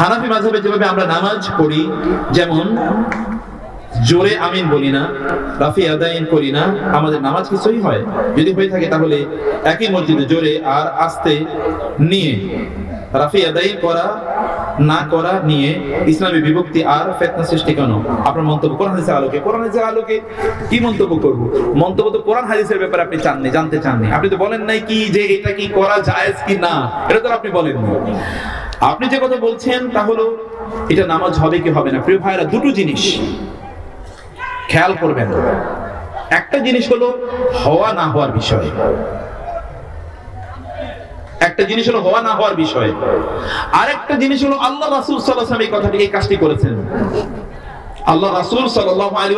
হানাফি মাঝাবে যেভাবে আমরা নামাজ পড়ি, যেমন, জোরে আমিন বলি না, রাফি আদায়ন করি না, আমাদের নামাজ কিছুই হয়? যদি হয়ে থাকে তাহলে একই মসজিদে জোরে আর আস্তে নিয়ে, রাফি আদায় করা, না করা নিয়ে ইসলামী বিভক্তি আর ফেতনা সৃষ্টি কেন? আপনার মন্তব্য, কোরআন হাদিসের আলোকে। কোরআন হাদিসের আলোকে কি মন্তব্য করব? মন্তব্য তো কোরআন হাদিসের ব্যাপারে আপনি চাননি, জানতে চাননি। আপনি তো বলেন নাই কি যে এটা কি করা জায়েজ কি না? এটা তো আপনি বলেননি। আপনি যে কথা বলছেন তা হলো, এটা নামাজ হবে কি হবে না? প্রিয় ভাইরা দুটো জিনিস খেয়াল করবেন। একটা জিনিস হলো হওয়া না হওয়ার বিষয়। একটা জিনিস হলো হওয়া না হওয়ার বিষয়। আর একটা জিনিস হলো আল্লাহ রাসূল ওয়াসাল্লাম এই কথাটি এই কাজটি করেছেন। আল্লাহ রাসূল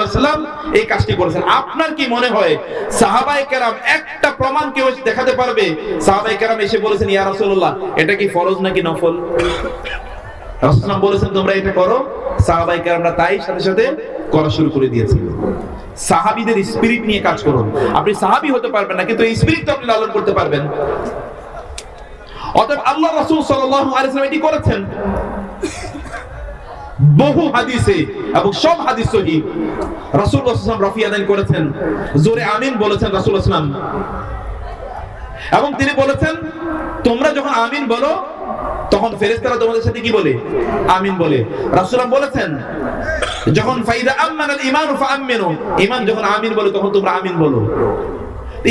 ওয়াসাল্লাম এই কাজটি করেছেন। আপনার কি মনে হয়, সাহাবায়ে কেরাম একটা প্রমাণ কেউ দেখাতে পারবে? সাহাবায়ে কেরাম এসে বলেছেন, ইয়া রাসূলুল্লাহ, এটা কি ফরজ নাকি নফল? রাসূল বলেছেন, তোমরা এটা করো। সাহাবায়ে কেরামরা তাই সাথে সাথে করা শুরু করে দিয়েছিল। সাহাবীদের স্পিরিট নিয়ে কাজ করুন। আপনি সাহাবী হতে পারবেন না, কিন্তু এই স্পিরিট তো আপনি লালন করতে পারবেন। অতএব আল্লাহ রাসূল সাল্লাল্লাহু আলাইহি ওয়াসাল্লাম এটি করেছেন। বহু হাদিসে এবং সব হাদিস সহি। রাসূল সাল্লাল্লাহু রাফি আদান করেছেন। জোরে আমিন বলেছেন রাসূল সাল্লাম এবং তিনি বলেছেন, তোমরা যখন আমিন বলো, তখন ফেরেশতারা তোমাদের সাথে কি বলে? আমিন বলে। রাসূল বলেছেন, যখন ফাইদা আম্মানাল ঈমানু ফাআমিনু ঈমান যখন আমিন বলে, তখন তোমরা আমিন বলো।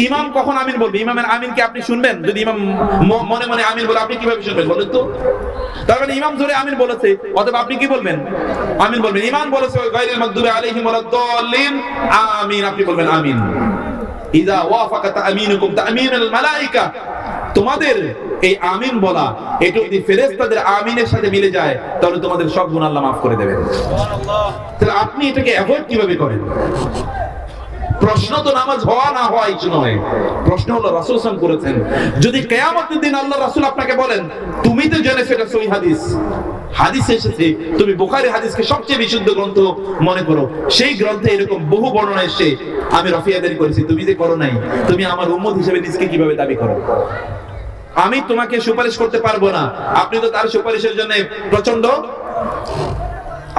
ইমাম কখন আমিন বলবে? ইমামের আমিন কি আপনি শুনবেন? যদি ইমাম মনে মনে আমিন বলে, আপনি কীভাবে শুনবেন বলেন তো? তার মানে ইমাম ধরে আমিন বলেছে অথবা আপনি কি বলবেন? আমিন বলবেন। ইমাম বলেছে গায়রুল মাগদুবি আলাইহিম ওয়ালাদ-দাল্লিন আমিন, আপনি বলবেন আমিন। ইদা ওয়াফাকা তামিনুকুম তামিনুল মালায়েকা তোমাদের এই আমিন বলা, এটা যদি ফেরেশতাদের আমিনের সাথে মিলে যায়, তাহলে তোমাদের সব গুনাহ আল্লাহ মাফ করে দেবেন। তাহলে আপনি এটাকে অ্যাভয়েড কীভাবে করেন? প্রশ্ন তো নামাজ হওয়া না হওয়া কিছু নয় প্রশ্ন হলো রাসূল সাম করেছেন, যদি কিয়ামতের দিন আল্লাহ রাসুল আপনাকে বলেন, তুমি তো জেনেছো এটা সহি হাদিস। হাদিস এসেছে, তুমি বুখারী হাদিসকে সবচেয়ে বিশুদ্ধ গ্রন্থ মনে করো। সেই গ্রন্থে এরকম বহু বর্ণনা এসে আমি রফিয়াদারি করেছি, তুমি যে করো নাই, তুমি আমার উম্মত হিসেবে নিজকে কীভাবে দাবি করো? আমি তোমাকে সুপারিশ করতে পারব না। আপনি তো তার সুপারিশের জন্য প্রচণ্ড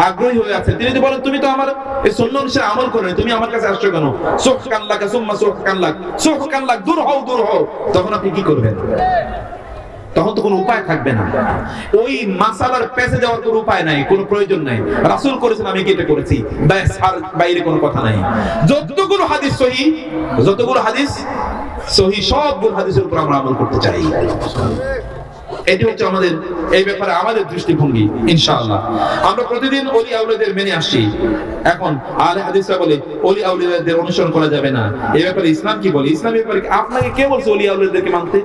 আগ্রহী হয়ে তিনি যদি বলেন, তুমি তো আমার এই অনুসারে আমল তুমি আমার কাছে আসছো কেন? সুম্মা দূর হও দূর হও। তখন আপনি কি করবেন? তখন তো কোনো উপায় থাকবে না। ওই মাসালার পেছে যাওয়ার কোনো উপায় নাই, কোনো প্রয়োজন নাই। রাসূল করেছেন, আমি কি এটা করেছি? ব্যাস, আর বাইরে কোনো কথা নাই। যতগুলো হাদিস সহি, যতগুলো হাদিস সহি, সবগুলো হাদিসের উপর আমরা আমল করতে চাই। এটি হচ্ছে আমাদের, এই ব্যাপারে আমাদের দৃষ্টিভঙ্গি, ইনশাআল্লাহ। আমরা প্রতিদিন অলি আউলিয়াদের মেনে আসছি। এখন আলে হাদিসরা বলে, অলি আউলিয়াদের অনুসরণ করা যাবে না। এই ব্যাপারে ইসলাম কি বলে? ইসলাম ব্যাপারে আপনাকে কে বলছে অলি আউলিয়াদেরকে মানতে?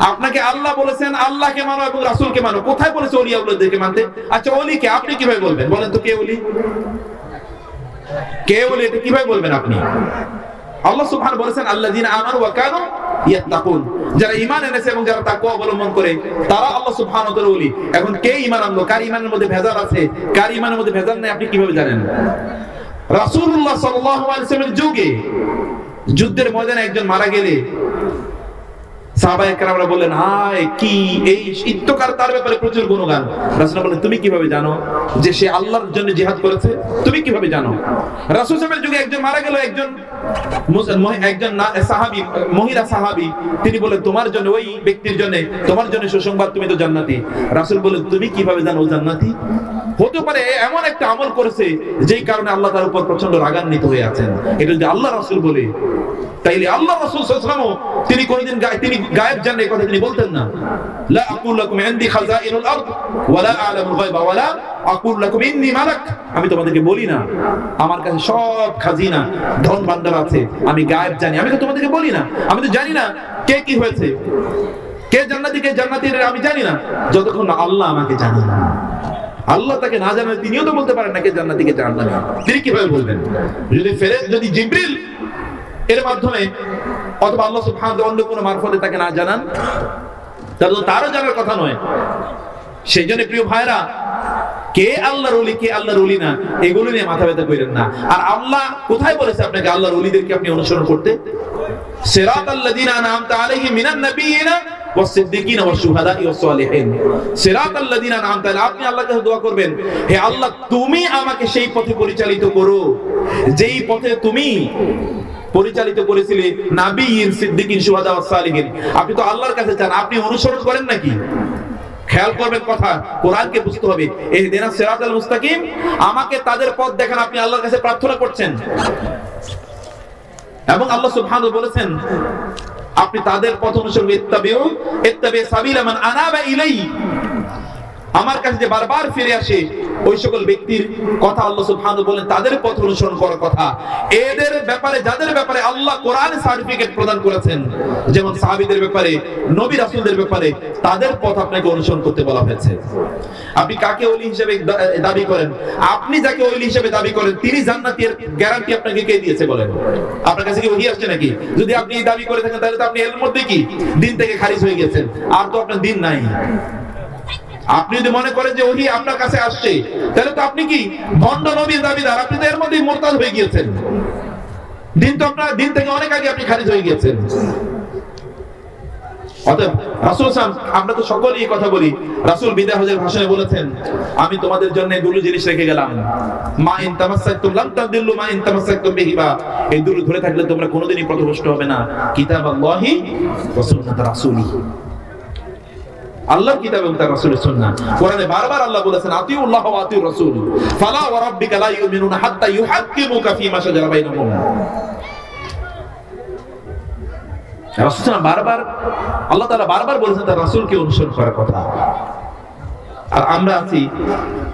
আপনাকে আল্লাহ বলেছেন, আল্লাহকে মানো এবং রাসূলকে মানো। কোথায় বলেছে অলি আউলিয়াদেরকে মানতে? আচ্ছা অলিকে আপনি কীভাবে বলবেন? বলেন তো কে অলি? কে অলি? এটা কীভাবে বলবেন আপনি? আল্লাহ সুবহান বলেছেন, আল্লাযীনা আমানু ওয়া কানু ইয়াত্তাকুন। যারা ঈমান এনেছে এবং যারা তাকওয়া অবলম্বন করে, তারা আল্লাহ সুবহান ওয়া ওলি। এখন কে ঈমান আনলো? কার ঈমানের মধ্যে ভেজাল আছে? কার ঈমানের মধ্যে ভেজাল নেই? আপনি কীভাবে জানেন? রাসূলুল্লাহ সাল্লাল্লাহু আলাইহি ওয়াসাল্লামের যুগে, যুদ্ধের ময়দানে একজন মারা গেলে বললেন, হায়, কি এই তার ব্যাপারে প্রচুর গুণগান। রাসূল বলেন তুমি কীভাবে জানো যে সে আল্লাহর জন্য জিহাদ করেছে? তুমি কীভাবে জানো? রাসূল সাহেবের যুগে একজন মারা গেল, একজন একজন সাহাবী, মহিলা সাহাবী। তিনি বলেন তোমার জন্য, ওই ব্যক্তির জন্য, তোমার জন্য সুসংবাদ, তুমি তো জান্নাতি। রাসূল বলেন তুমি কীভাবে জানো জান্নাতি? হতে পারে এমন একটা আমল করেছে, যেই কারণে আল্লাহ তার উপর প্রচণ্ড রাগান্বিত হয়ে আছেন। এটা যদি আল্লাহ রাসূল বলে, তাইলে আল্লাহ রাসূল তিনি কোনদিন তিনি গায়েব জানেন কথা তিনি বলতেন না। লা আকুল লাকুম আরদ আ'লামুল গায়বা আকুল লাকুম মালাক। আমি তোমাদেরকে বলি না, আমার কাছে সব খাজিনা, ধন ভান্ডার আছে, আমি গায়েব জানি, আমি তো তোমাদেরকে বলি না। আমি তো জানি না কে কি হয়েছে, কে জান্নাতি কে জান্নাতি আমি জানি না। যতক্ষণ না আল্লাহ আমাকে জানি না। আল্লাহ তাকে না জানেন তিনিও তো বলতে পারেন না কে জান্নাতি কে জান্নাতি তিনি কীভাবে বলবেন? যদি ফেরেশ, যদি জিবরিল এর মাধ্যমে অথবা আল্লাহ অন্য কোনো মারফতে তাকে না জানান। তাহলে তো তারও জানার কথা নয়। সেই জন্য প্রিয় ভাইরা কে আল্লাহর ওলি, কে আল্লাহর ওলি না, এগুলো নিয়ে মাথা ব্যথা করেন না। আর আল্লাহ কোথায় বলেছে আপনাকে আল্লাহর ওলিদেরকে আপনি অনুসরণ করতে? সিরাত আনআমতা আলাইহিম মিনান নাবিয়িনা والصديقين والشهداء والصالحين صراط الذين أنعمت عليهم আপনি আল্লাহর কাছে দোয়া করবেন হে আল্লাহ তুমি আমাকে সেই পথে পরিচালিত করো যেই পথে তুমি পরিচালিত করেছিলে নাবিয়িন সিদ্দিকিন শুহাদা ওয়াস সালিহিন আপনি তো আল্লাহর কাছে চান আপনি অনুসরণ করেন নাকি খেয়াল করবেন কথা কোরআনকে বুঝতে হবে এই দেনা সিরাতাল মুস্তাকিম আমাকে তাদের পথ দেখান আপনি আল্লাহর কাছে প্রার্থনা করছেন এবং আল্লাহ সুবহানাহু বলেছেন আপনি তাদের পথ অনুসরণ ইত্তাবিউ ইত্তাবি সাবিলা মান আনাবা ইলাইহি। আমার কাছে যে বারবার ফিরে আসে, ওই সকল ব্যক্তির কথা আল্লাহ সুবহানাহু বলেন, তাদের পথ অনুসরণ করার কথা। এদের ব্যাপারে, যাদের ব্যাপারে আল্লাহ কোরআনে সার্টিফিকেট প্রদান করেছেন, যেমন সাহাবীদের ব্যাপারে, নবী রাসূলদের ব্যাপারে, তাদের পথ আপনাকে অনুসরণ করতে বলা হয়েছে। আপনি কাকে ওলি হিসেবে দাবি করেন? আপনি যাকে ওলি হিসেবে দাবি করেন, তিনি জান্নাতের গ্যারান্টি আপনাকে কে দিয়েছে বলেন? আপনার কাছে কি ওহি আসছে নাকি? যদি আপনি এই দাবি করে থাকেন, তাহলে তো আপনি এর মধ্যে কি দিন থেকে খারিজ হয়ে গেছেন। আর তো আপনার দিন নাই। আপনি যদি মনে করেন যে ওহি আপনার কাছে আসছে, তাহলে তো আপনি কি ভণ্ড নবীর দাবিদার? আপনি তো এর মধ্যেই মোরতাদ হয়ে গিয়েছেন। দিন তো আপনার, দিন থেকে অনেক আগে আপনি খারিজ হয়ে গিয়েছেন। অতএব রাসূল সাল্লাল্লাহু আমরা তো সকলেই কথা বলি। রাসূল বিদায় হজের ভাষণে বলেছেন, আমি তোমাদের জন্য দুটো জিনিস রেখে গেলাম। মা ইন তামাসসাকতুম লাম তাদিল্লু, মা ইন তামাসসাকতুম বিহিবা এই দুটো ধরে থাকলে তোমরা কোনোদিনই পথভ্রষ্ট হবে না। কিতাবাল্লাহি ওয়া সুন্নাত রাসূলি আল্লাহর কিতাব এবং তার রাসূলের সুন্নাহ। কোরআনে বারবার আল্লাহ বলেছেন, আতিউল্লাহ ওয়া আতিউর রাসূল। ফালা ওয়া রাব্বিকা লা ইউমিনুনা হাত্তা ইউহাক্কিমুকা ফীমা শাজারা বাইনাহুম। রাসূল বারবার, আল্লাহ তাআলা বারবার বলেছেন তার রাসূলকে অনুসরণ করার কথা। আর আমরা আছি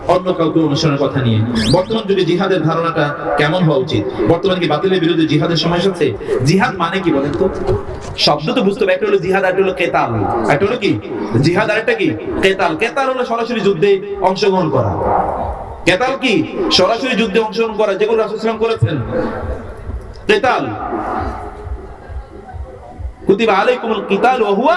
অন্য কাউকে অনুসরণের কথা নিয়ে। বর্তমান যুগে জিহাদের ধারণাটা কেমন হওয়া উচিত? বর্তমান কি বাতিলের বিরুদ্ধে জিহাদের সময় এসেছে? জিহাদ মানে কি বলেন তো? শব্দ তো বুঝতে হবে। একটা হলো জিহাদ একটা হলো কেতাল। একটা হলো কি? জিহাদ, আরেকটা কি? কেতাল। কেতাল হলো সরাসরি যুদ্ধে অংশগ্রহণ করা। কেতাল কি? সরাসরি যুদ্ধে অংশগ্রহণ করা, যেগুলো রাসূল সাল্লাল্লাহু করেছেন। কেতাল। কুতিবা আলাইকুমুল কিতাল ওয়া হুয়া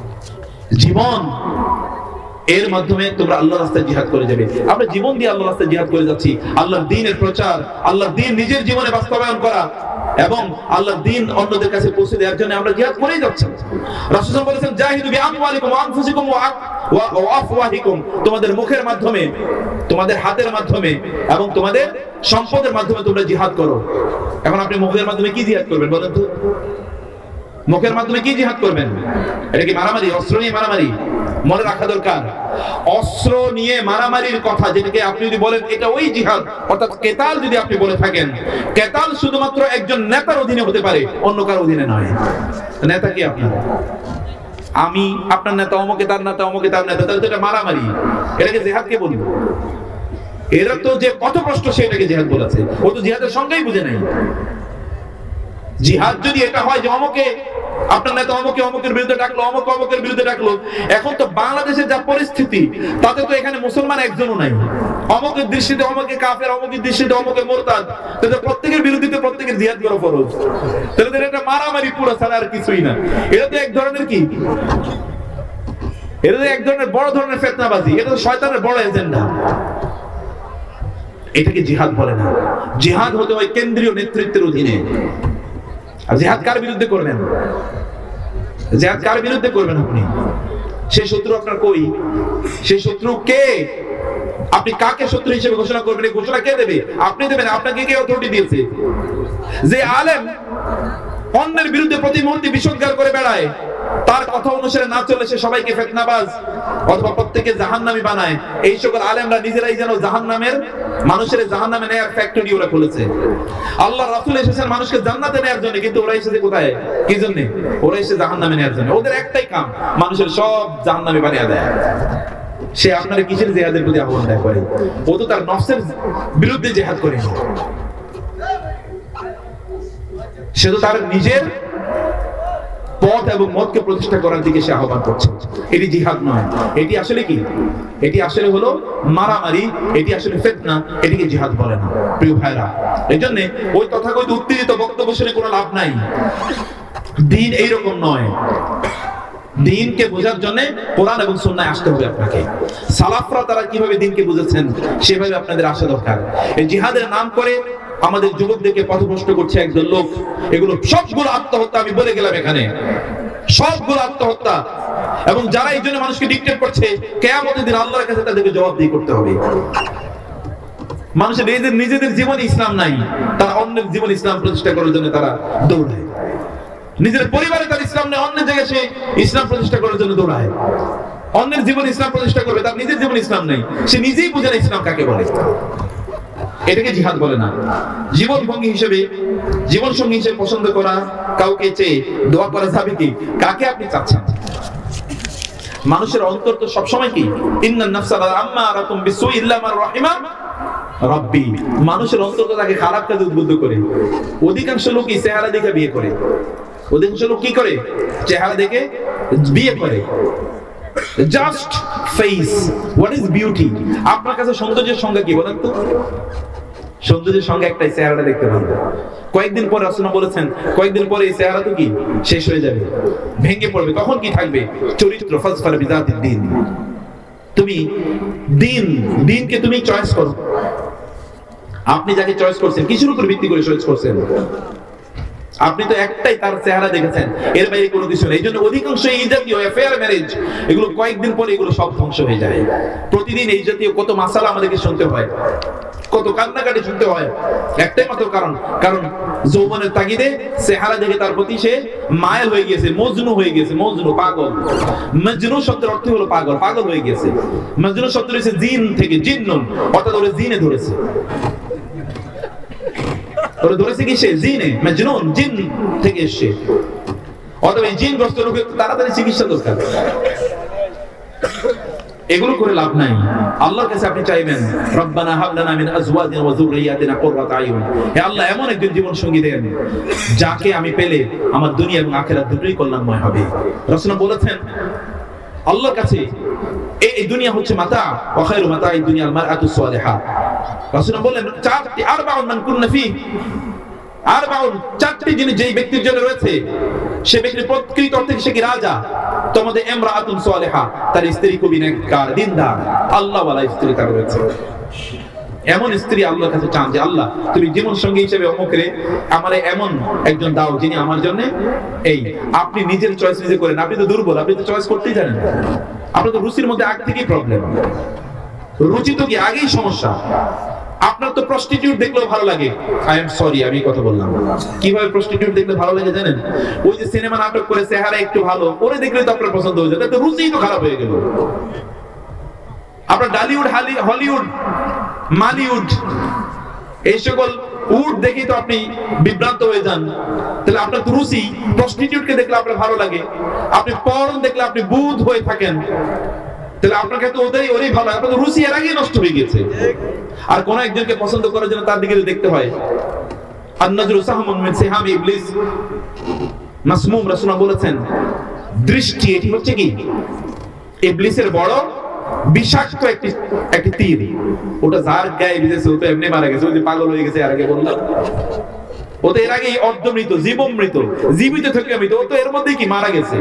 জীবন, এর মাধ্যমে তোমরা আল্লাহ রাস্তায় জিহাদ করে যাবে। আমরা জীবন দিয়ে আল্লাহ রাস্তায় জিহাদ করে যাচ্ছি। আল্লাহর দ্বীনের প্রচার, আল্লাহর দ্বীন নিজের জীবনে বাস্তবায়ন করা এবং আল্লাহর দ্বীন অন্যদের কাছে পৌঁছে দেওয়ার জন্য আমরা জিহাদ করেই যাচ্ছি। রাসূল বলেছেন জাহিদু বিআমওয়ালিকুম ওয়া আনফুসিকুম ওয়া আফওয়াহিকুম। তোমাদের মুখের মাধ্যমে, তোমাদের হাতের মাধ্যমে এবং তোমাদের সম্পদের মাধ্যমে তোমরা জিহাদ করো। এখন আপনি মুখের মাধ্যমে কি জিহাদ করবেন বলেন তো? মুখের মাধ্যমে কি জিহাদ করবেন? এটা কি মারামারি? অস্ত্র নিয়ে মারামারি? মনে রাখা দরকার। অস্ত্র নিয়ে মারামারির কথা যেটাকে আপনি যদি বলেন, এটা ওই জিহাদ। অর্থাৎ কেতাল যদি আপনি বলে থাকেন, কেতাল শুধুমাত্র একজন নেতার অধীনে হতে পারে, অন্য কার অধীনে নয়। নেতা কি আপনার? আমি, আপনার নেতা অমকে, তার নেতা অমকে, তার নেতা, তাহলে তো এটা মারামারি। এটাকে জেহাদ কে বলব এরা তো যে পথভ্রষ্ট সেটাকে জিহাদ বলেছে। ও তো জিহাদের সঙ্গেই বুঝে নাই। জিহাদ যদি এটা হয় যে অমকে, আপনার নেতা অমকে, অমকের বিরুদ্ধে ডাকলো, অমক, অমকের বিরুদ্ধে ডাকলো, এখন তো বাংলাদেশের যা পরিস্থিতি, তাতে তো এখানে মুসলমান একজনও নাই। অমকের দৃষ্টিতে অমকে কাফের, অমকের দৃষ্টিতে অমকে মোরতাদ, তাহলে প্রত্যেকের বিরুদ্ধে প্রত্যেকের জিহাদ করা ফরজ। তাহলে এটা মারামারি পুরো ছাড়া আর কিছুই না। এটা তো এক ধরনের কি? এটা তো এক ধরনের বড় ধরনের ফেতনাবাজি। এটা তো শয়তানের বড় এজেন্ডা। এটাকে জিহাদ বলে না। জিহাদ হতে হয় কেন্দ্রীয় নেতৃত্বের অধীনে। জেহাদ কার বিরুদ্ধে করবেন? জেহাদ কার বিরুদ্ধে করবেন আপনি? সেই শত্রু আপনার কই? সেই শত্রু কে? আপনি কাকে শত্রু হিসেবে ঘোষণা করবেন? এই ঘোষণা কে দেবে? আপনি দেবেন, আপনাকে কে অথরিটি দিয়েছে? যে আলেম অন্যের বিরুদ্ধে প্রতিমন্ত্রী মুহূর্তে বিষোদ্গার করে বেড়ায়। তার কথা অনুসারে না চলে সে সবাইকে ফেতনাবাজ। অথবা প্রত্যেকে জাহান্নামী বানায়। এই সকল আলেমরা নিজেরাই যেন জাহান্নামের মানুষের জাহান্নামে নেয়ার ফ্যাক্টরি ওরা খুলেছে। আল্লাহ রাসূল এসেছেন মানুষকে জান্নাতে নেয়ার জন্য, কিন্তু ওরা এসেছে কোথায়? কি জন্য? ওরা এসেছে জাহান্নামে নেয়ার জন্য। ওদের একটাই কাম, মানুষের সব জাহান্নামে বানিয়ে দেয়। সে আপনার কিসের জেহাদের প্রতি আহ্বান দেয় করে ও তো তার নফসের বিরুদ্ধে জেহাদ করে। সে তো তার নিজের পথ এবং মতকে প্রতিষ্ঠা করার দিকে সে আহ্বান করছে। এটি জিহাদ নয়। এটি আসলে কি? এটি আসলে হলো মারামারি, এটি আসলে ফেতনা, এটিকে জিহাদ বলে না। প্রিয় ভাইরা এই জন্য ওই তথাকথিত উত্তেজিত বক্তব্য শুনে কোনো লাভ নাই। দিন এইরকম নয়। দিনকে বোঝার জন্য কোরআন এবং সুন্নায় আসতে হবে আপনাকে। সালাফরা তারা কীভাবে দিনকে বুঝেছেন, সেভাবে আপনাদের আসা দরকার। এই জিহাদের নাম করে আমাদের যুবকদেরকে পথভ্রষ্ট করছে একজন লোক। এগুলো সবগুলো আত্মহত্যা, আমি বলে গেলাম এখানে। সবগুলো আত্মহত্যা। এবং যারা এই জন্য মানুষকে ডিকটেট করছে, কেয়ামতের দিন আল্লাহর কাছে তাদেরকে জবাব দিয়ে করতে হবে। মানুষের নিজেদের নিজেদের জীবনে ইসলাম নাই, তারা অন্যের জীবন ইসলাম প্রতিষ্ঠা করার জন্য তারা দৌড়ায়। নিজের পরিবারে তার ইসলাম নেই অন্য জায়গায় সে ইসলাম প্রতিষ্ঠা করার জন্য দৌড়ায়। অন্যের জীবন ইসলাম প্রতিষ্ঠা করবে, তার নিজের জীবন ইসলাম নেই। সে নিজেই বুঝে না ইসলাম কাকে বলে। এটাকে জিহাদ বলে না। জীবন ভঙ্গি হিসেবে জীবন সঙ্গী হিসেবে পছন্দ করা কাউকে চেয়ে দোয়া করা যাবে কি? কাকে আপনি চাচ্ছেন? মানুষের অন্তর তো সবসময় কি? রাহিমা রব্বি। মানুষের অন্তর তাকে খারাপ কাজে উদ্বুদ্ধ করে। অধিকাংশ লোকই চেহারা দেখে বিয়ে করে। অধিকাংশ লোক কি করে? চেহারা দেখে বিয়ে করে। Just face what is beauty আপনার কাছে সৌন্দর্যের সংজ্ঞা কি, বলেন তো? সৌন্দর্যের সঙ্গে একটাই চেহারাটা দেখতে পারবে কয়েকদিন পরে রাসূল বলেছেন, কয়েকদিন পরে এই চেহারা তো কি? শেষ হয়ে যাবে, ভেঙে পড়বে। তখন কি থাকবে? চরিত্র, ফাজফার বিদাতির দিন। তুমি দিন, দিনকে তুমি চয়েস করো। আপনি যাকে চয়েস করছেন কিছুর উপর ভিত্তি করে চয়েস করছেন? আপনি তো একটাই তার চেহারা দেখেছেন। এর বাইরে কোনো কিছু নেই। এই জন্য অধিকাংশ এই জাতীয় অ্যাফেয়ার ম্যারেজ এগুলো কয়েকদিন পরে এগুলো সব ধ্বংস হয়ে যায়। প্রতিদিন এই জাতীয় কত মাসালা আমাদেরকে শুনতে হয়, কত কান্নাকাটি শুনতে হয়। একটাই মাত্র কারণ কারণ যৌবনের তাগিদে চেহারা দেখে তার প্রতি সে মায়ের হয়ে গিয়েছে, মজনু হয়ে গিয়েছে, মজনু, পাগল। মজনু শব্দের অর্থ হলো পাগল পাগল হয়ে গেছে মজনু শব্দ রয়েছে জিন থেকে জিন্নুন অর্থাৎ ওরা জিনে ধরেছে। ওরা ধরেছে কি সে জিনে, মজনুন, জিন থেকে এসছে অথবা এই জিনগ্রস্ত লোকের তাড়াতাড়ি চিকিৎসা দরকার। এগুলো করে লাভ নাই। আল্লাহর কাছে আপনি চাইবেন, রব্বানা হাব লানা মিন আজওয়াজিনা ওয়া যুররিয়াতিনা কুররাতা আয়ুন হে আল্লাহ, এমন একজন জীবন সঙ্গী দেন, যাকে আমি পেলে আমার দুনিয়া এবং আখিরাত দুটোই কল্যাণময় হবে। রাসূল বলেছেন, আল্লাহর কাছে এই এই দুনিয়া হচ্ছে মাতা, ওয়া খায়রু মাতাই দুনিয়া আল সালিহা। চারটি, আরবাউন মান কুননা ফি। আরবাউন চারটি জিনিস যেই ব্যক্তির জন্য রয়েছে, সে ব্যক্তির প্রকৃত অর্থে সে কি রাজা? তোমাদের এমরাতুন সালেহা, তার স্ত্রী কবি দিনদার আল্লাহ স্ত্রী তার রয়েছে। এমন স্ত্রী আল্লাহর কাছে চান যে, আল্লাহ, তুমি জীবন সঙ্গী হিসেবে অমুকরে আমারে এমন একজন দাও যিনি আমার জন্য এই, আপনি নিজের চয়েস নিজে করেন। আপনি তো দুর্বল, আপনি তো চয়েস করতেই জানেন। আপনার তো রুচির মধ্যে আগ থেকেই প্রবলেম রুচি তো কি আগেই সমস্যা? আপনার তো প্রস্টিটিউট দেখলেও ভালো লাগে। আই এম সরি আমি কথা বললাম। কীভাবে প্রস্টিটিউট দেখলে ভালো লাগে জানেন? ওই যে সিনেমা নাটক করে, চেহারা একটু ভালো, ওরে দেখলে তো আপনার পছন্দ হয়ে যায়। রুচিই তো খারাপ হয়ে গেল। আপনার ডালিউড, হালি, হলিউড, মালিউড, এই সকল উড দেখেই তো আপনি বিভ্রান্ত হয়ে যান। তাহলে আপনার তো রুচি প্রস্টিটিউটকে দেখলে আপনার ভালো লাগে। আপনি পর্ন দেখলে আপনি বুধ হয়ে থাকেন। তাহলে আপনার কাছে ওদেরই ওরই ভালো আপনার রুচি এর আগেই নষ্ট হয়ে গেছে আর কোন একজনকে পছন্দ করার জন্য তার দিকে দেখতে হয় ইবলিস, মাসমুম বলেছেন, দৃষ্টি এটি হচ্ছে কি? ইবলিসের বড় বিষাক্ত একটি একটি তীর। ওটা যার গায়ে বিজেছে ও তো এমনি মারা গেছে। ওই যে পাগল হয়ে গেছে আর আগে বললাম। ও তো এর আগে অর্ধমৃত জীবমৃত জীবিত থেকে মৃত, ও তো এর মধ্যেই কি মারা গেছে?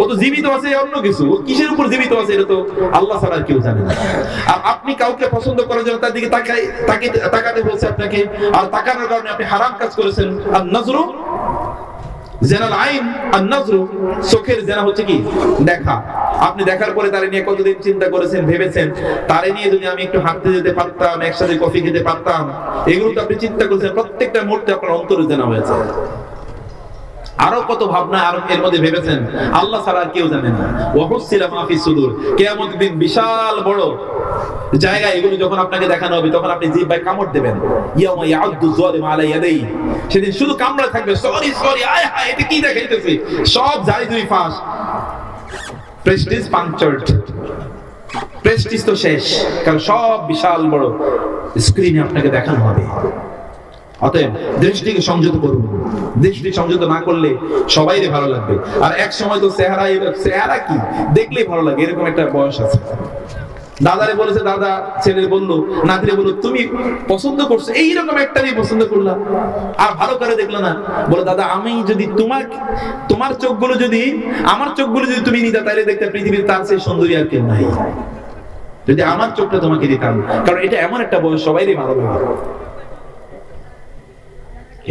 ও তো জীবিত আছে অন্য কিছু কিসের উপর জীবিত আছে এটা তো? আল্লাহ ছাড়া কেউ জানে না। আর আপনি কাউকে পছন্দ করার জন্য তার দিকে তাকাই তাকে তাকাতে বলছে আপনাকে, আর তাকানোর কারণে আপনি হারাম কাজ করেছেন। আর নজরু জেনাল আইন আর নজরু চোখের জেনা হচ্ছে কি? দেখা। আপনি দেখার পরে তারে নিয়ে কতদিন চিন্তা করেছেন, ভেবেছেন? তারে নিয়ে যদি আমি একটু হাঁটতে যেতে পারতাম, একসাথে কফি খেতে পারতাম, এগুলো তো আপনি চিন্তা করেছেন, প্রত্যেকটা মুহূর্তে আপনার অন্তরে জানা হয়েছে। আরও কত ভাবনা আর এর মধ্যে ভেবেছেন? আল্লাহ ছাড়া কেউ জানে না। ওয়াহুসিলা মাফি সুদূর। কিয়ামত দিন বিশাল বড় জায়গা এগুলো যখন আপনাকে দেখানো হবে, তখন আপনি জিহ্বায় কামড় দেবেন। ইয়াউমা ইয়াউদ্দু যালিম আলা ইয়াদাই সেদিন শুধু কামড়া থাকবে। সরি সরি, আয় হায়, এটা কি দেখাইতেছে? সব জারি দুই ফাঁস। Prestige punctured. প্রেস্টিজ তো শেষ, কারণ সব বিশাল বড় স্ক্রিনে আপনাকে দেখানো হবে। অতএব দৃষ্টিকে সংযত করুন। দৃষ্টি সংযত না করলে সবাই ভালো লাগবে। আর এক সময় তো চেহারা চেহারা কি? দেখলেই ভালো লাগে, এরকম একটা বয়স আছে। দাদারে বলেছে, দাদা ছেলে বলল নাতিরে বলল, তুমি পছন্দ করছ? এইরকম একটা নিয়ে পছন্দ করলাম আর ভালো করে দেখল না। বলে, দাদা, আমি যদি তোমার তোমার চোখগুলো যদি, আমার চোখগুলো যদি তুমি নিতা তাহলে দেখতে পৃথিবীর তার সেই সুন্দরী আর কেউ নাই। যদি আমার চোখটা তোমাকে দিতাম, কারণ এটা এমন একটা বয়স সবাইরই ভালো লাগে।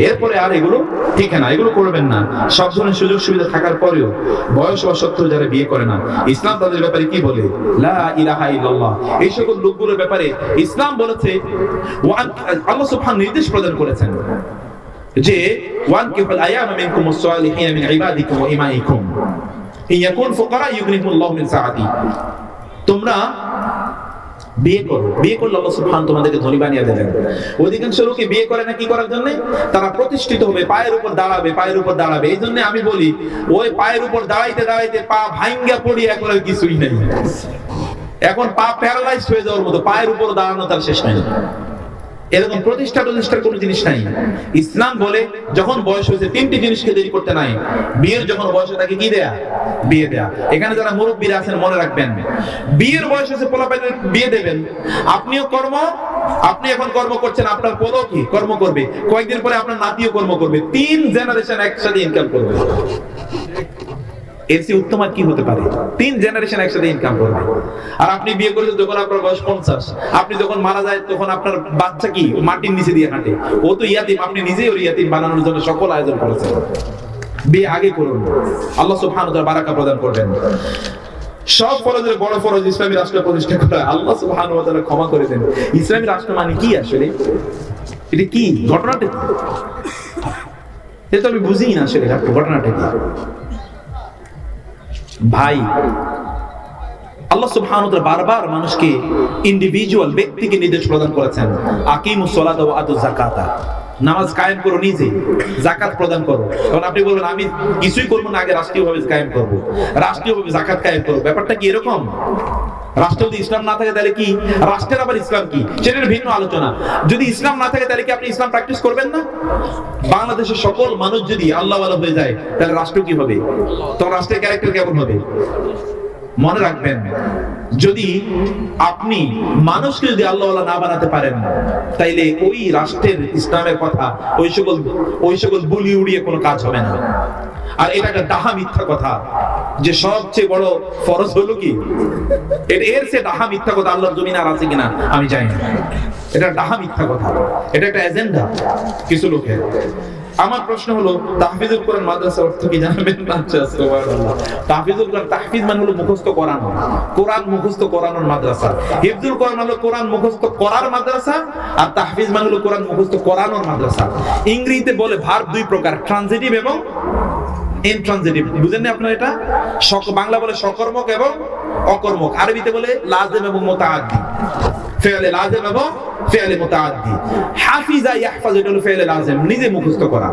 এরপরে আর এগুলো ঠিক না, এগুলো করবেন না। সব ধরনের সুযোগ সুবিধা থাকার পরেও বয়স সত্ত্বেও যারা বিয়ে করে না, ইসলাম তাদের ব্যাপারে কি বলে? লা ইলাহা ইল্লাল্লাহ। এই সকল লোকগুলোর ব্যাপারে ইসলাম বলেছে আল্লাহ সুবহান নির্দেশ প্রদান করেছেন যে, ওয়ান কিফাল আয়াম মিনকুম ওয়াস-সালিহিন মিন ইবাদিকুম ওয়া ইমাইকুম। ইয়াকুন ফুকারা ইউগনিহুমুল্লাহু মিন সাআতি। তোমরা বিয়ে করো। বিয়ে করলে তোমাদেরকে ধনী বানিয়ে দেবেন। অধিকাংশ লোকে বিয়ে করে না কি করার জন্য? তারা প্রতিষ্ঠিত হবে, পায়ের উপর দাঁড়াবে, পায়ের উপর দাঁড়াবে। এই জন্য আমি বলি, ওই পায়ের উপর দাঁড়াইতে দাঁড়াইতে পা ভাঙ্গা পড়ি এখন আর কিছুই নেই। এখন পা প্যারালাইজ হয়ে যাওয়ার মতো, পায়ের উপর দাঁড়ানো তার শেষ নেই। এরকম প্রতিষ্ঠা প্রতিষ্ঠার কোনো জিনিস নাই। ইসলাম বলে, যখন বয়স হয়েছে, তিনটি জিনিসকে দেরি করতে নাই। বিয়ের যখন বয়স তাকে কি দেয়া? বিয়ে দেয়া। এখানে যারা মুরব্বীরা আছেন, মনে রাখবেন, বিয়ের বয়স হয়েছে, পোলাপাইনের বিয়ে দেবেন। আপনিও কর্ম, আপনি এখন কর্ম করছেন, আপনার পোলো কি? কর্ম করবে। কয়েকদিন পরে আপনার নাতিও কর্ম করবে। তিন জেনারেশন একসাথে ইনকাম করবে। এর উত্তম আর কি হতে পারে? তিন জেনারেশন একসাথে ইনকাম করবে। আর আপনি বিয়ে করেছেন যখন আপনার বয়স পঞ্চাশ, আপনি যখন মারা যায় তখন আপনার বাচ্চা কি? মাটির নিচে দিয়ে হাঁটে। ও তো ইয়াতিম, আপনি নিজেই ওর ইয়াতিম বানানোর জন্য সকল আয়োজন করেছেন। বিয়ে আগে করুন। আল্লাহ বারাকা প্রদান করবেন। সব ফরজের বড় ফরজ ইসলামী রাষ্ট্র প্রতিষ্ঠা করা। আল্লাহ সুবহানাহু ক্ষমা করে দেন। ইসলামী রাষ্ট্র মানে কি আসলে? এটা কি? ঘটনাটা এটা তো আমি বুঝি না আসলে, ঘটনাটা কি? ভাই, আল্লাহ সুবহানাহু ওয়া বারবার মানুষকে ইন্ডিভিজুয়াল ব্যক্তিকে নির্দেশ প্রদান করেছেন। আকিমুস সালাত ওয়া আতুজ যাকাতা। নামাজ কায়েম করো নিজে জাকাত প্রদান করো। এখন আপনি বলবেন, আমি কিছুই করব না, আগে রাষ্ট্রীয়ভাবে কায়েম করব। রাষ্ট্রীয়ভাবে জাকাত কায়েম করব ব্যাপারটা কি এরকম? রাষ্ট্র যদি ইসলাম না থাকে তাহলে কি? রাষ্ট্রের আবার ইসলাম কি? ভিন্ন আলোচনা। যদি ইসলাম না থাকে তাহলে কি আপনি ইসলাম প্র্যাকটিস করবেন না? বাংলাদেশের সকল মানুষ যদি আল্লাহ হয়ে যায়, তাহলে রাষ্ট্র কি হবে? তখন রাষ্ট্রের ক্যারেক্টার কেমন হবে? মনে রাখবেন, যদি আপনি মানুষকে যদি আল্লাহ না বানাতে পারেন, তাইলে ওই রাষ্ট্রের ইসলামের কথা, ওই সকল ওই সকল বুলি উড়িয়ে কোনো কাজ হবে না। আর এটা একটা ডাহা মিথ্যা কথা। যে সবচেয়ে বড় ফরজ হলো কি? এর সে ডাহা মিথ্যা কথা আল্লাহর জমিন আর আছে কিনা, আমি জানি না। এটা ডাহা মিথ্যা কথা। এটা একটা এজেন্ডা কিছু লোকের। আমার প্রশ্ন হলো, তাহফিজুল কোরআন মাদ্রাসা অর্থ কি জানাবেন? তাহফিজুল কোরআন তাহফিজ মানে হলো মুখস্থ করানো। কোরআন মুখস্থ করানোর মাদ্রাসা। হিফজুল কোরআন হলো কোরআন মুখস্থ করার মাদ্রাসা, আর তাহফিজ মানে হলো কোরআন মুখস্থ করানোর মাদ্রাসা। ইংরেজিতে বলে ভার্ব দুই প্রকার, ট্রানজিটিভ এবং ইনট্রানজিটিভ বুঝেন না আপনারা এটা? বাংলা বলে সকর্মক এবং অকর্মক। আরবিতে বলে লাজেম এবং মুতাআদ্দি। ফেলে লাজেম এবং ফেলে মুতাআদ্দি। হাফিজা ইয়াহফাজ, এটা হলো ফেলে লাজেম। নিজে মুখস্থ করা।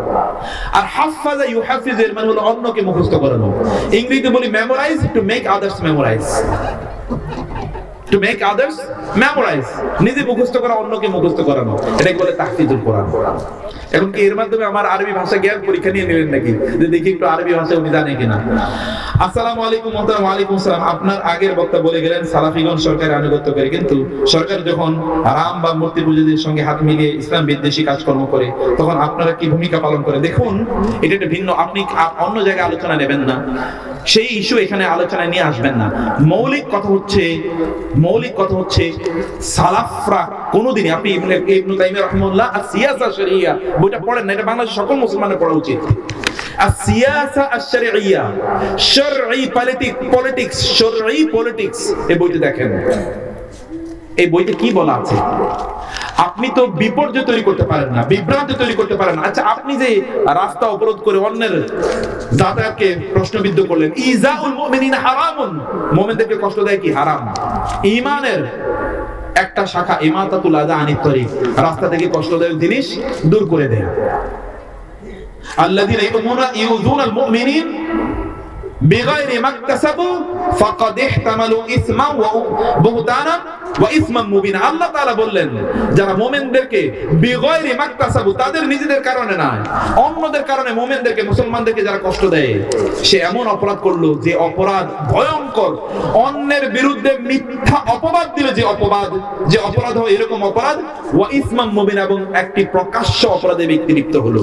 আর হাফাজা ইউহাফিজ, এর মানে হলো অন্যকে মুখস্থ করানো। ইংরেজিতে বলি memorise to make others memorise to make others memorise নিজে মুখস্থ করা, অন্যকে মুখস্থ করানো। এটাকে বলে তাহফিজুল কোরআন। এখন কি এর মাধ্যমে আমার আরবি ভাষা জ্ঞান পরীক্ষা নিয়ে নিলেন নাকি? যে দেখি একটু আরবি ভাষা উনি জানে কিনা। আসসালামু আলাইকুম মোহতারাম ওয়ালাইকুম সালাম। আপনার আগের বক্তা বলে গেলেন, সালাফিগণ সরকারের আনুগত্য করে। কিন্তু সরকার যখন রাম বা মূর্তি পূজাদের সঙ্গে হাত মিলিয়ে ইসলাম বিদ্বেষী কাজকর্ম করে, তখন আপনারা কি ভূমিকা পালন করে দেখুন, এটা একটা ভিন্ন, আপনি অন্য জায়গায় আলোচনা নেবেন না। সেই ইস্যু এখানে আলোচনায় নিয়ে আসবেন না মৌলিক কথা হচ্ছে মৌলিক কথা হচ্ছে সালাফরা কোনোদিনই আপনি ইবনে তাইমিয়া রাহিমাহুল্লাহ আর সিয়াসা শরিয়া বইটা পড়েন না এটা বাংলাদেশের সকল মুসলমানের পড়া উচিত السياسة الشرعية شرعي politics politics شرعي politics এই বইটা দেখেন এই বইতে কি বলা আছে? আপনি তো বিপর্যয় তৈরি করতে পারেন না, বিভ্রান্তি তৈরি করতে পারেন আচ্ছা আপনি যে রাস্তা অবরোধ করে অন্যের যাতায়াতকে প্রশ্নবিদ্ধ করলেন, ইজাউল মুমিনিন হারামুন। মুমিনদেরকে কষ্ট দেয় কি? হারাম। ঈমানের একটা শাখা, ইমাতাতুল আদা আনিত তরিক, রাস্তা থেকে কষ্টদায়ক জিনিস দূর করে দেয়। আল্লাযীনা ইউযুনাল মুমিনিন ইহতামালু ইসমা ওয়া বুহতানা ওয়া ইসমান মুবিনা। আল্লাহ তাআলা বললেন, যারা মুমিনদেরকে মাকতাসাবু, তাদের নিজেদের কারণে না অন্যদের কারণে মুমিনদেরকে, মুসলমানদেরকে যারা কষ্ট দেয়, সে এমন অপরাধ করল যে অপরাধ ভয়ঙ্কর। অন্যের বিরুদ্ধে মিথ্যা অপবাদ দিলে যে অপবাদ, যে অপরাধ হয় এরকম অপরাধ। ওয়া ইসমান মুবিন এবং একটি প্রকাশ্য অপরাধে ব্যক্তি লিপ্ত হলো।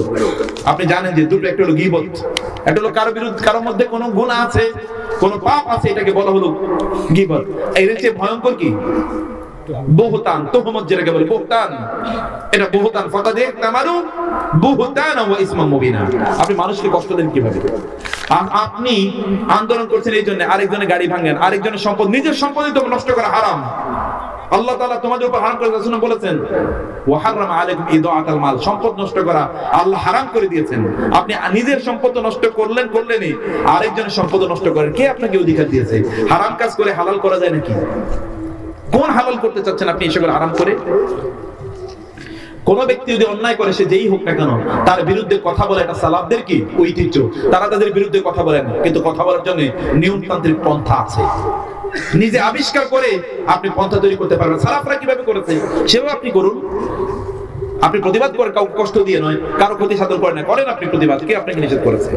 আপনি জানেন যে দুটো, একটা হলো গীবত, একটা হলো কারও বিরুদ্ধে কারোর মধ্যে কোনো গুনাহ আছে? কোন পাপ আছে এটাকে বলা হলো? গিবত এর চেয়ে ভয়ঙ্কর কি? বহুতান, তোহমত যেটাকে বলে বহুতান। এটা বহুতান ইহতামালু বুহতান ইসমা মুবিনা। আপনি মানুষকে কষ্ট দেন কীভাবে? আপনি আন্দোলন করছেন এই জন্য, আরেকজনের গাড়ি ভাঙেন, আরেকজনের সম্পদ, নিজের তো নষ্ট করা হারাম। আল্লাহ তাআলা তোমাদের উপর হারাম করে বলেছেন, ওয়া হারামা আলাইকুম ইদাআতাল মাল সম্পদ নষ্ট করা আল্লাহ হারাম করে দিয়েছেন। আপনি নিজের সম্পদ নষ্ট করলেন, করলেনই, আরেকজনের সম্পদ নষ্ট করেন। কে আপনাকে অধিকার দিয়েছে? হারাম কাজ করে হালাল করা যায় নাকি? কোন হালাল করতে চাচ্ছেন আপনি এসব আরাম করে? কোন ব্যক্তি যদি অন্যায় করে, সে যেই হোক না কেন, তার বিরুদ্ধে কথা বলে এটা সালাফদের কি? ঐতিহ্য। তারা তাদের বিরুদ্ধে কথা বলেন কিন্তু কথা বলার জন্য নিয়মতান্ত্রিক পন্থা আছে। নিজে আবিষ্কার করে আপনি পন্থা তৈরি করতে পারবেন। সালাফরা কীভাবে করেছে? সেভাবে আপনি করুন। আপনি প্রতিবাদ করে কাউকে কষ্ট দিয়ে নয়, কারও ক্ষতি সাধন করেন না করেন আপনি প্রতিবাদ। কে আপনাকে নিষেধ করেছে?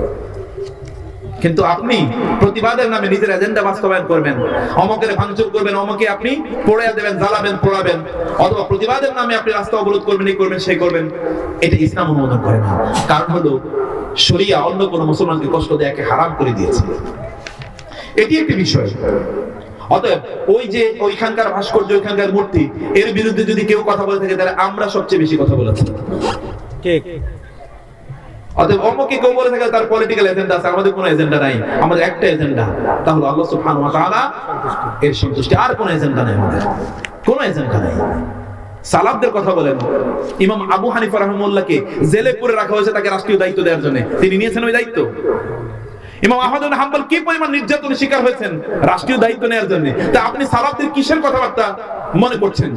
কিন্তু আপনি প্রতিবাদের নামে নিজের এজেন্ডা বাস্তবায়ন করবেন। অমকের ভাঙচুর করবেন, অমকে আপনি পড়ে দেবেন, জ্বালাবেন, পোড়াবেন। অথবা প্রতিবাদের নামে আপনি রাস্তা অবরোধ করবেন, এই করবেন, সেই করবেন। এটা ইসলাম অনুমোদন করে না। কারণ হলো, শরিয়া অন্য কোন মুসলমানকে কষ্ট দেয়াকে হারাম করে দিয়েছে। এটি একটি বিষয়। অতএব, ওই যে ওইখানকার ভাস্কর্য, ওইখানকার মূর্তি, এর বিরুদ্ধে যদি কেউ কথা বলে থাকে, তাহলে আমরা সবচেয়ে বেশি কথা বলেছি। অতএব অমুকে কেউ বলে থাকে তার পলিটিক্যাল এজেন্ডা আছে, আমাদের কোনো এজেন্ডা নাই। আমাদের একটা এজেন্ডা তাহলে আল্লাহ এর সন্তুষ্টি। আর কোনো এজেন্ডা নাই আমাদের। কোনো এজেন্ডা নাই। সালাবদের কথা বলেন। ইমাম আবু হানিফা রহমুল্লাহকে জেলে পুরে রাখা হয়েছে তাকে রাষ্ট্রীয় দায়িত্ব দেওয়ার জন্য। তিনি নিয়েছেন ওই দায়িত্ব। ইমাম আহমদ হাম্বল কি পরিমাণ শিকার হয়েছেন? রাষ্ট্রীয় দায়িত্ব নেওয়ার জন্য। তা আপনি সালাফদের কিসের কথাবার্তা মনে করছেন?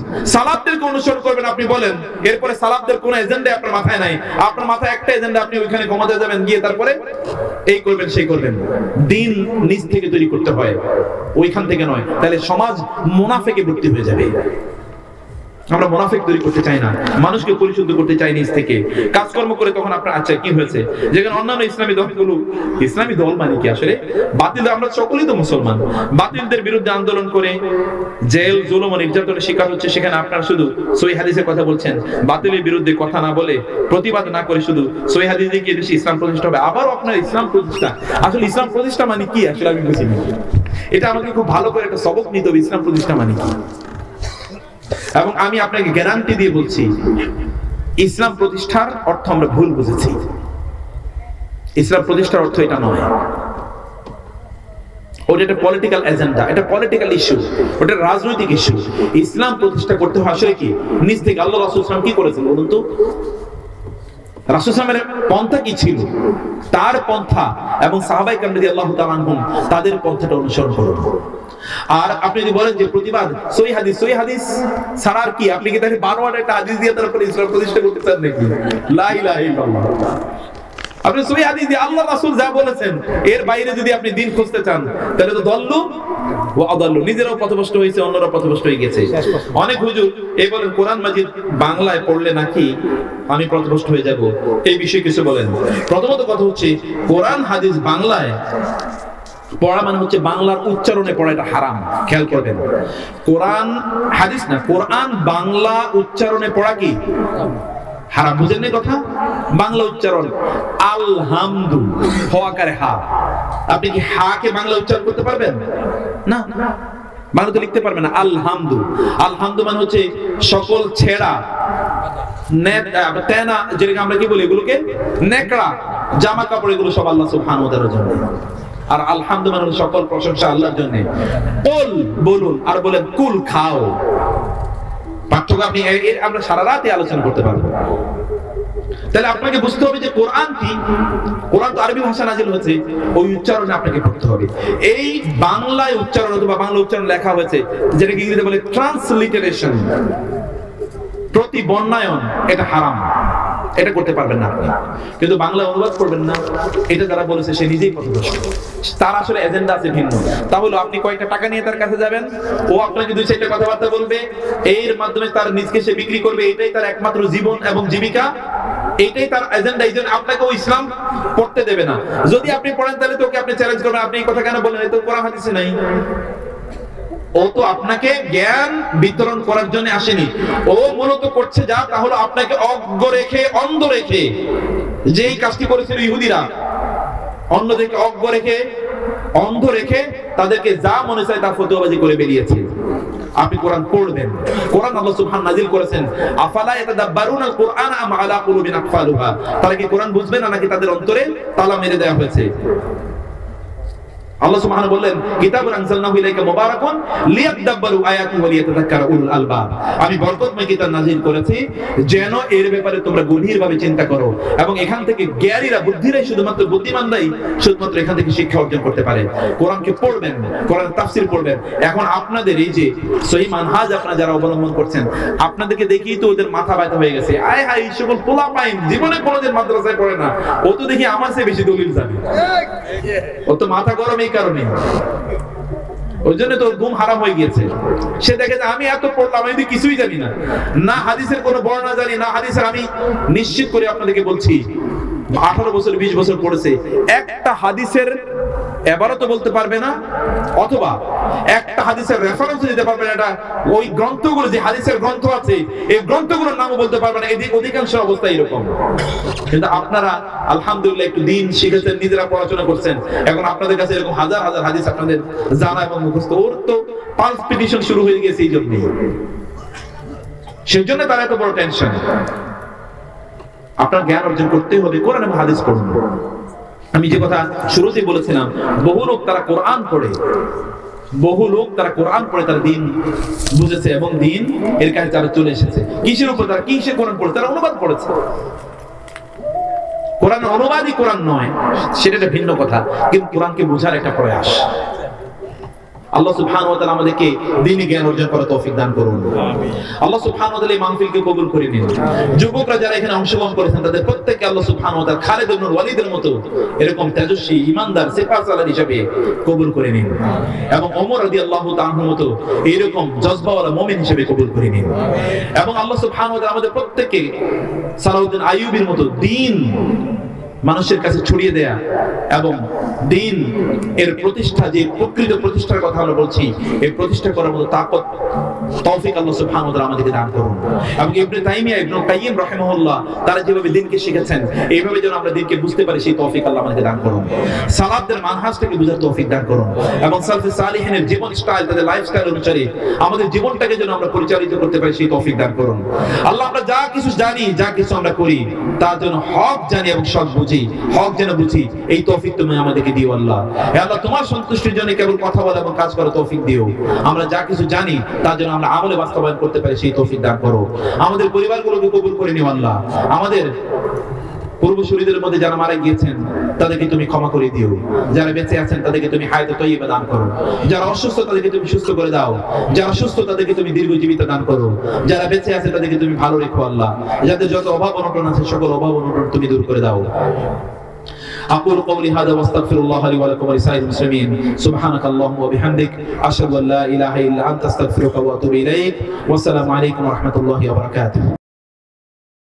অনুসরণ করবেন, আপনি বলেন, এরপরে সালাফদের কোন এজেন্ডা আপনার মাথায় নাই। আপনার মাথায় একটা এজেন্ডা, আপনি ওইখানে ঘুমাতে যাবেন, গিয়ে তারপরে এই করবেন, সেই করবেন। দিন নিজ থেকে তৈরি করতে হয়। ওইখান থেকে নয়। তাহলে সমাজ মুনাফেকে ভর্তি হয়ে যাবে। আমরা মোনাফিক তৈরি করতে চাই না, মানুষকে পরিশুদ্ধ করতে চাই নিজ থেকে। কাজকর্ম করে তখন আপনার আচ্ছা কি হয়েছে? যেখানে অন্যান্য ইসলামী দলগুলো, ইসলামী দল মানে কি আসলে? বাতিল, আমরা সকলেই তো মুসলমান। বাতিলদের বিরুদ্ধে আন্দোলন করে জেল, জুলুম নির্যাতনের শিকার হচ্ছে, সেখানে আপনারা শুধু সই হাদিসের কথা বলছেন। বাতিলের বিরুদ্ধে কথা না বলে, প্রতিবাদ না করে শুধু সই হাদিস দিয়ে কি ইসলাম প্রতিষ্ঠা হবে? আবারও আপনার ইসলাম প্রতিষ্ঠা? আসলে ইসলাম প্রতিষ্ঠা মানে কি? আসলে আমি বুঝিনি। এটা আমাকে খুব ভালো করে একটা সবক নিতে হবে, ইসলাম প্রতিষ্ঠা মানে কি? এবং আমি আপনাকে গ্যারান্টি দিয়ে বলছি, ইসলাম প্রতিষ্ঠার অর্থ আমরা ভুল বুঝেছি। ইসলাম প্রতিষ্ঠার অর্থ এটা নয়। ওটা একটা পলিটিক্যাল এজেন্ডা এটা পলিটিক্যাল ইস্যু ওটা রাজনৈতিক ইস্যু ইসলাম প্রতিষ্ঠা করতে হয় আসলে কি? নিজ থেকে আল্লাহ রাসূল ইসলাম কি করেছেন বলুন তো? রাসূল ইসলামের পন্থা কি ছিল? তার পন্থা এবং সাহাবাই কামরাদি আল্লাহ তাদের পন্থাটা অনুসরণ করুন। আর আপনি যদি বলেন যে প্রতিবাদ সই হাদিস সই হাদিস ছাড়ার কি? আপনি কি তাহলে বারবার একটা হাদিস দিয়ে তারপরে ইসলাম প্রতিষ্ঠা করতে চান নাকি? লা ইলাহা ইল্লাল্লাহ। আপনি সই হাদিস দিয়ে আল্লাহ রাসূল যা বলেছেন এর বাইরে যদি আপনি দিন খুঁজতে চান তাহলে তো দল্লু ও আদাল্লু। নিজেরাও পথভ্রষ্ট হয়েছে অন্যরা পথভ্রষ্ট হয়ে গেছে। অনেক হুজুর এই বলেন কোরআন মাজিদ বাংলায় পড়লে নাকি আমি পথভ্রষ্ট হয়ে যাব এই বিষয়ে কিছু বলেন। প্রথমত কথা হচ্ছে কোরআন হাদিস বাংলায় পড়া মানে হচ্ছে বাংলার উচ্চারণে পড়া, এটা হারাম, খেয়াল করবেন। কোরআন, হাদিস না, কোরআন বাংলা উচ্চারণে পড়া কি? হারাম, বুঝেন কথা? বাংলা উচ্চারণ, আলহামদু হওয়াকারে হা। আপনি কি হা কে বাংলা উচ্চারণ করতে পারবেন? না। বাংলাতে লিখতে পারবেন না, আলহামদু। আলহামদু মানে হচ্ছে সকল ছেড়া তেনা, যেটাকে আমরা কি বলি এগুলোকে? নেকড়া, জামা কাপড়, এগুলো সব আল্লাহ সুবহানাহু তাআলার জন্য আর আলহামদু মানে সকল প্রশংসা আল্লাহর জন্য। কুল বলুন আর বলেন, কুল খাও। পার্থক্য আপনি আমরা সারা রাতে আলোচনা করতে পারব। তাহলে আপনাকে বুঝতে হবে যে কোরআন কি? কোরআন তো আরবি ভাষা নাজিল হয়েছে। ওই উচ্চারণে আপনাকে পড়তে হবে। এই বাংলায় উচ্চারণ অথবা বাংলা উচ্চারণ লেখা হয়েছে, যেটাকে ইংরেজিতে বলে ট্রান্সলিটারেশন প্রতি বর্ণায়ন এটা হারাম। এটা করতে পারবেন না আপনি। কিন্তু বাংলা অনুবাদ করবেন না, এটা যারা বলেছে সে নিজেই পথভ্রষ্ট। তার আসলে এজেন্ডা আছে ভিন্ন। তাহলে আপনি কয়েকটা টাকা নিয়ে তার কাছে যাবেন, ও আপনাকে দুই চারটা কথাবার্তা বলবে, এর মাধ্যমে তার নিজকে সে বিক্রি করবে, এটাই তার একমাত্র জীবন এবং জীবিকা এইটাই তার এজেন্ডা এই জন্য আপনাকে ও ইসলাম পড়তে দেবে না। যদি আপনি পড়েন, তাহলে তোকে আপনি চ্যালেঞ্জ করবেন, আপনি এই কথা কেন বলেন? তো কোরআন হাদিসে নাই। ও তো আপনাকে জ্ঞান বিতরণ করার জন্য আসেনি। ও মূলত করছে যা তাহলে আপনাকে অজ্ঞ রেখে, অন্ধ রেখে যেই কাজটি করেছিল ইহুদিরা, অন্যদেরকে অজ্ঞ রেখে, অন্ধ রেখে তাদেরকে যা মনে চায় তা ফতুয়াবাজি করে বেরিয়েছে। আপনি কোরআন পড়বেন। কোরআন আল্লাহ সুবহান নাজিল করেছেন, আফালা ইয়াতাদাব্বারুনা কুরআন আম আলা কুলুবিন আকফালুহা? তারা কি কোরআন বুঝবে না নাকি তাদের অন্তরে তালা মেরে দেওয়া হয়েছে? আল্লাহ সুবহানাহু বললেন কিতাবুন আনজালনাহু ইলাইকা মুবারাকুন লিয়াদাব্বারু আয়াতি ওয়া লিয়াতাযাক্কারা উলুল আলবাব। আমি বরকতময় কিতাব নাযিল করেছি যেন এর ব্যাপারে তোমরা গভীরভাবে চিন্তা করো এবং এখান থেকে জ্ঞানীরা বুদ্ধিরাই শুধুমাত্র বুদ্ধিমানরাই শুধুমাত্র এখান থেকে শিক্ষা অর্জন করতে পারে। কোরআনকে পড়বেন কোরআনের তাফসীর পড়বেন। এখন আপনাদের এই যে মানহাজ আপনারা যারা অবলম্বন করছেন আপনাদেরকে দেখি তো ওদের মাথা ব্যথা হয়ে গেছে। আয় হায় এই সকল পোলা পাইন জীবনে কোনোদিন মাদ্রাসায় পড়ে না। ও তো দেখি আমার চেয়ে বেশি দলিল জানে। ও তো মাথা গরম এই কারণে। ওই জন্য তোর ঘুম হারাম হয়ে গিয়েছে। সে দেখে যে আমি এত পড়লাম, আমি কিছুই জানি না। না হাদিসের কোনো বর্ণনা জানি, না হাদিসের আমি নিশ্চিত করে আপনাদেরকে বলছি, আঠারো বছর, বিশ বছর পড়েছে। একটা হাদিসের এবারও তো বলতে পারবে না, অথবা একটা হাদিসের রেফারেন্স দিতে পারবে না, এটা ওই গ্রন্থগুলো যে হাদিসের গ্রন্থ আছে, এই গ্রন্থগুলোর নামও বলতে পারবে না এদিক অধিকাংশ অবস্থা এরকম। কিন্তু আপনারা আলহামদুলিল্লাহ একটু দিন শিখেছেন, নিজেরা পড়াশোনা করছেন, এখন আপনাদের কাছে এরকম হাজার হাজার হাদিস আপনাদের জানা এবং মুখস্থ, ওর তো পালস পিটিশন শুরু হয়ে গেছে এই জন্যই সেজন্য তার এত বড় টেনশন আপনার জ্ঞান অর্জন করতেই হবে, কোরআন এবং হাদিস পড়ুন। আমি যে কথা শুরুতেই বলেছিলাম, বহু লোক তারা কোরআন পড়ে। বহু লোক তারা কোরআন পড়ে, তারা দিন বুঝেছে এবং দিন এর কাছে তারা চলে এসেছে। কিসের উপর তারা কিসে কোরআন পড়ে? তারা অনুবাদ পড়েছে। কোরআন অনুবাদই কোরআন নয়, সেটা একটা ভিন্ন কথা, কিন্তু কোরআনকে বোঝার একটা প্রয়াস। আল্লাহ সুবহানাহু ওয়া তাআলা আমাদেরকে দ্বীনি জ্ঞান অর্জন করার তৌফিক দান করুন। আল্লাহ সুবহানাহু ওয়া তাআলা এই মাহফিলকে কবুল করে নিন। যুবকরা যারা এখানে অংশগ্রহণ করেছেন তাদের প্রত্যেককে আল্লাহ সুবহানাহু ওয়া তাআলা খালিদ ইবনে ওয়ালিদের মতো এরকম তেজস্বী ঈমানদার সেফাসালার হিসেবে কবুল করে নিন। এবং ওমর রাদিয়াল্লাহু তাআলার মতো এরকম জজবাওয়ালা মুমিন হিসেবে কবুল করে নিন। এবং আল্লাহ সুবহানাহু ওয়া তাআলা আমাদের প্রত্যেককে সালাউদ্দিন আইয়ুবীর মতো দিন মানুষের কাছে ছড়িয়ে দেয়া এবং দিন এর প্রতিষ্ঠা, যে প্রকৃত প্রতিষ্ঠার কথা আমরা বলছি, এই প্রতিষ্ঠা করার মতো তাকত, তৌফিক আল্লাহ ওয়া আমাদেরকে দান করুন। এবং ইবনে তাইমিয়া, ইবনে রাহিমাহুল্লাহ, তারা যেভাবে দিনকে শিখেছেন, এইভাবে যেন আমরা দিনকে বুঝতে পারি, সেই তৌফিক আল্লাহ আমাদেরকে দান করুন। মানহাজটাকে বুঝার তৌফিক দান করুন। এবং সালফে সালিহিনের জীবন স্টাইল তাদের লাইফস্টাইল অনুসারে আমাদের জীবনটাকে যেন আমরা পরিচালিত করতে পারি, সেই তৌফিক দান করুন। আল্লাহ আমরা যা কিছু জানি, যা কিছু আমরা করি তার জন্য হক জানি এবং সৎ বুঝি। হক যেন বুঝি, এই তৌফিক তুমি আমাদেরকে দিও আল্লাহ। আল্লাহ, তোমার সন্তুষ্টির জন্য কেবল কথা বলা এবং কাজ করা তৌফিক দিও। আমরা যা কিছু জানি, তার জন্য আমরা আমলে বাস্তবায়ন করতে পারি, সেই তৌফিক দান করো। আমাদের পরিবারগুলোকে কবুল করে নিও আল্লাহ। আমাদের পূর্বসূরীদের মধ্যে যারা মারা গিয়েছেন তাদেরকে তুমি ক্ষমা করে দিও যারা বেঁচে আছেন তাদেরকে তুমি হায়াতে তৈবা দান করো যারা অসুস্থ তাদেরকে তুমি সুস্থ করে দাও যারা সুস্থ তাদেরকে তুমি দীর্ঘজীবিত দান করো যারা বেঁচে আছে তাদেরকে তুমি ভালো রেখো আল্লাহ যাদের যত অভাব অনটন আছে সকল অভাব অনটন তুমি দূর করে দাও أقول قولي هذا واستغفر الله لي ولكم ولسائر المسلمين سبحانك اللهم وبحمدك أشهد أن لا إله إلا أنت أستغفرك وأتوب إليك والسلام عليكم ورحمة الله وبركاته